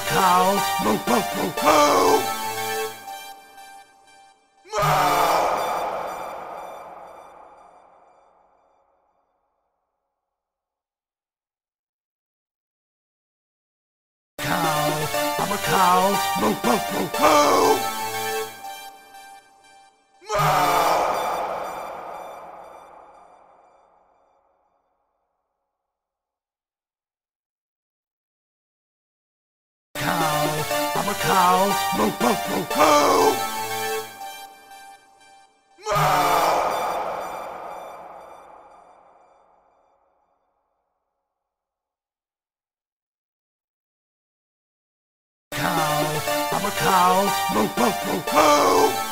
a cow. Moo, moo, moo, moo. Cow. I'm a cow. Moo, moo, moo, moo. A cow. Moo, moo, moo, moo. Cow. I'm a cow. Moo, moo, moo, moo.